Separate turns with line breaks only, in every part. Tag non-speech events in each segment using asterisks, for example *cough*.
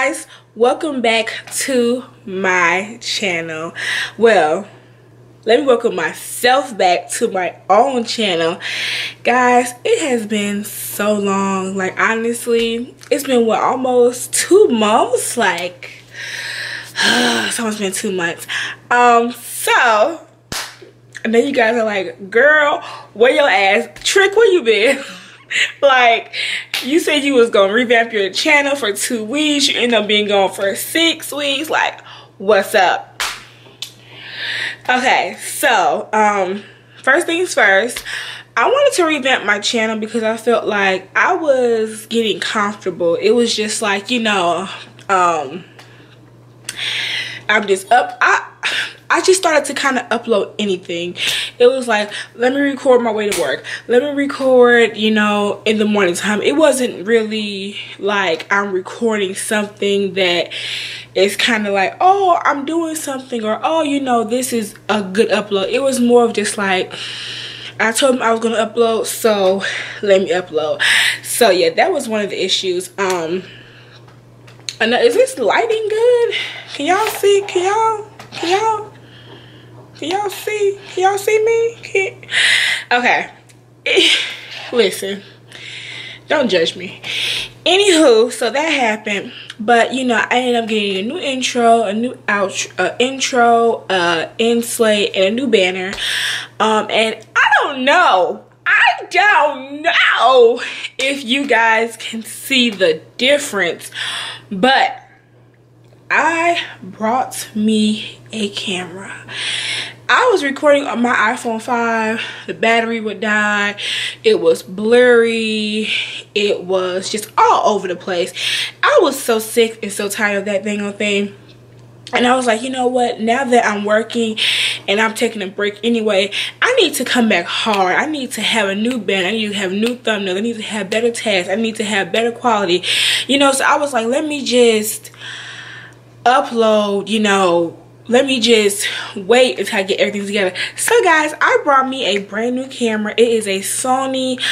guys welcome back to my channel. Well let me welcome myself back to my own channel. Guys it has been so long. Like honestly it's been what almost two months? Like *sighs* it's almost been two months. Um so and then you guys are like girl where your ass? Trick where you been? *laughs* Like you said you was gonna revamp your channel for two weeks you end up being gone for six weeks like what's up okay so um first things first I wanted to revamp my channel because I felt like I was getting comfortable. It was just like, you know, um, I'm just up. I I just started to kind of upload anything. It was like, let me record my way to work. Let me record, you know, in the morning time. It wasn't really like I'm recording something that is kind of like, oh, I'm doing something or, oh, you know, this is a good upload. It was more of just like, I told him I was going to upload, so let me upload. So yeah, that was one of the issues. Um, and is this lighting good? Can y'all see? Can y'all? Can y'all? Y'all see? Can y'all see me? Okay. *laughs* Listen. Don't judge me. Anywho, so that happened. But, you know, I ended up getting a new intro, a new outro, uh, intro, uh, end slate, and a new banner. Um, and I don't know. I don't know if you guys can see the difference. But I brought me a camera. I was recording on my iPhone 5. The battery would die. It was blurry. It was just all over the place. I was so sick and so tired of that thing on thing. And I was like, you know what? Now that I'm working and I'm taking a break anyway, I need to come back hard. I need to have a new band. I need to have new thumbnails. I need to have better tags. I need to have better quality. You know, so I was like, let me just upload, you know, let me just wait until I get everything together. So guys, I brought me a brand new camera. It is a Sony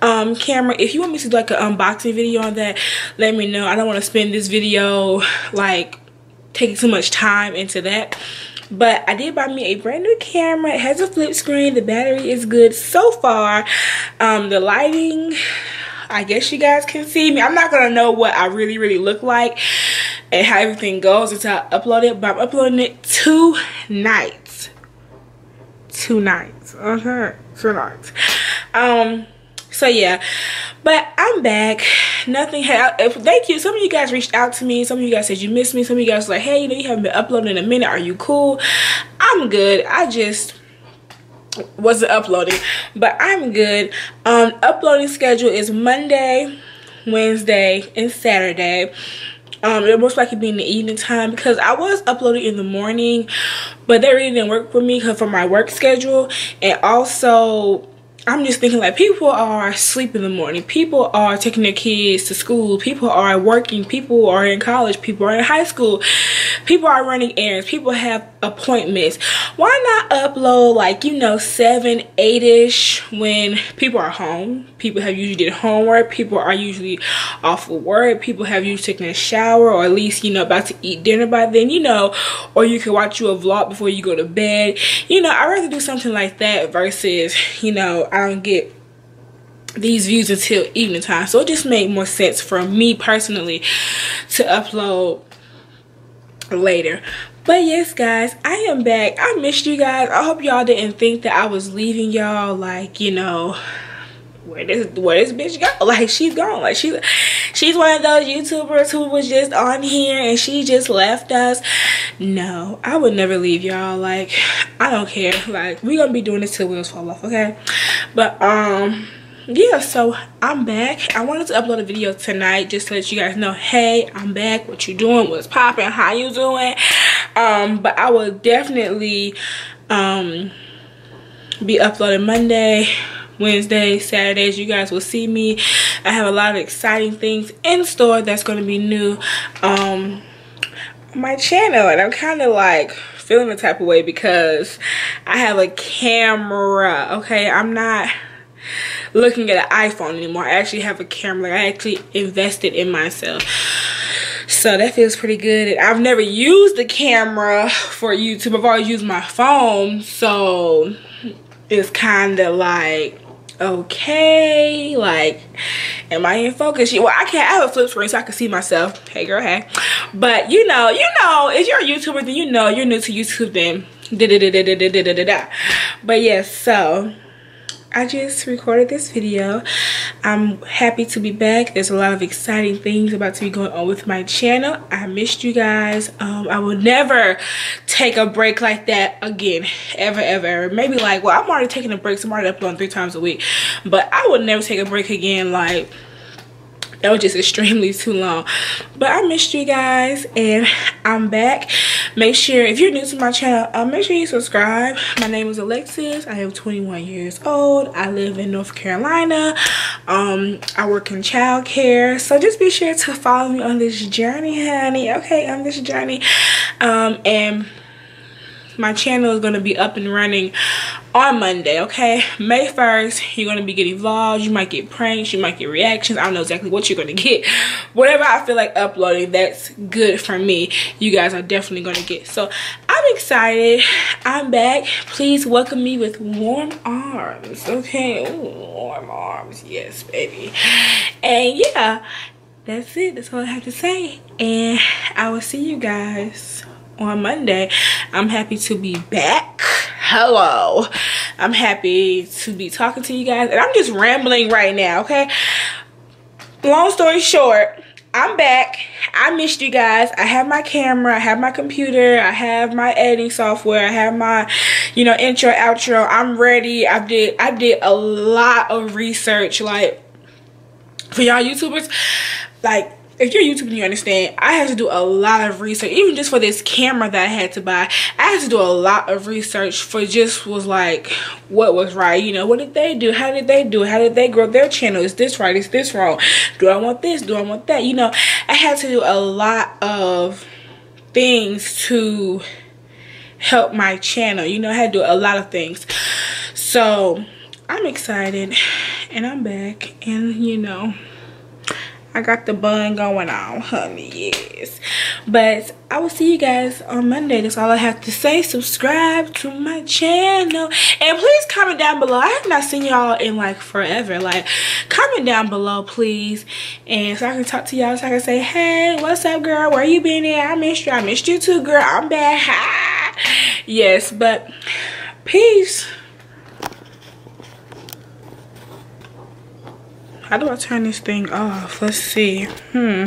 um, camera. If you want me to do like an unboxing video on that, let me know. I don't want to spend this video like taking too much time into that. But I did buy me a brand new camera. It has a flip screen. The battery is good so far. Um, the lighting, I guess you guys can see me. I'm not going to know what I really, really look like and how everything goes until I upload it. But I'm uploading it tonight. Two nights. Okay. Two nights. Um, so yeah. But I'm back. Nothing had thank you. Some of you guys reached out to me. Some of you guys said you missed me. Some of you guys like, hey, you know, you haven't been uploading in a minute. Are you cool? I'm good. I just wasn't uploading but i'm good um uploading schedule is monday wednesday and saturday um it most likely be in the evening time because i was uploading in the morning but that really didn't work for me because for my work schedule. And also I'm just thinking like people are asleep in the morning. People are taking their kids to school. People are working. People are in college. People are in high school. People are running errands. People have appointments. Why not upload like, you know, 7, 8-ish when people are home. People have usually did homework. People are usually off of work. People have usually taken a shower or at least, you know, about to eat dinner by then, you know. Or you can watch you a vlog before you go to bed. You know, I'd rather do something like that versus, you know, don't get these views until evening time. So it just made more sense for me personally to upload later. But yes guys i am back. I missed you guys. I hope y'all didn't think that i was leaving y'all like you know where this where this bitch go? *laughs* Like she's gone. Like she's she's one of those youtubers who was just on here and she just left us. No i would never leave y'all. Like i don't care. Like we gonna be doing this till wheels fall off okay but um yeah so i'm back. I wanted to upload a video tonight just to let you guys know hey i'm back. What you doing? What's popping how you doing? Um but i will definitely um be uploading monday Wednesday, Saturdays, you guys will see me. I have a lot of exciting things in store that's going to be new. Um, my channel. And I'm kind of like feeling the type of way because I have a camera, okay? I'm not looking at an iPhone anymore. I actually have a camera. I actually invested in myself. so that feels pretty good i've never used the camera for youtube i've always used my phone so it's kind of like okay like am i in focus well i can't have a flip screen so i can see myself hey girl hey but you know you know if you're a youtuber then you know you're new to youtube then da da da da da da da da da but yes so I just recorded this video. I'm happy to be back. There's a lot of exciting things about to be going on with my channel. I missed you guys. Um, I will never take a break like that again. Ever, ever, ever. Maybe like, well, I'm already taking a break. So I'm already uploading three times a week. But I would never take a break again like that was just extremely too long but i missed you guys and i'm back make sure if you're new to my channel uh, make sure you subscribe my name is alexis i am 21 years old i live in north carolina um i work in childcare so just be sure to follow me on this journey honey okay on this journey um and my channel is going to be up and running on Monday, okay? May 1st, you're going to be getting vlogs. You might get pranks. You might get reactions. I don't know exactly what you're going to get. Whatever I feel like uploading, that's good for me. You guys are definitely going to get. So, I'm excited. I'm back. Please welcome me with warm arms, okay? Ooh, warm arms. Yes, baby. And yeah, that's it. That's all I have to say. And I will see you guys on Monday. I'm happy to be back. Hello. I'm happy to be talking to you guys. And I'm just rambling right now, okay? Long story short, I'm back. I missed you guys. I have my camera, I have my computer, I have my editing software, I have my, you know, intro, outro. I'm ready. I did I did a lot of research like for y'all YouTubers. Like if you're YouTube and you understand, I had to do a lot of research, even just for this camera that I had to buy. I had to do a lot of research for just was like, what was right? You know, what did they do? How did they do How did they grow their channel? Is this right? Is this wrong? Do I want this? Do I want that? You know, I had to do a lot of things to help my channel. You know, I had to do a lot of things. So, I'm excited and I'm back and you know I got the bun going on, honey, yes. But I will see you guys on Monday. That's all I have to say. Subscribe to my channel. And please comment down below. I have not seen y'all in like forever. Like, comment down below, please. And so I can talk to y'all. So I can say, hey, what's up, girl? Where you been at? I missed you. I missed you too, girl. I'm back. *laughs* yes, but peace. How do I turn this thing off? Let's see. Hmm.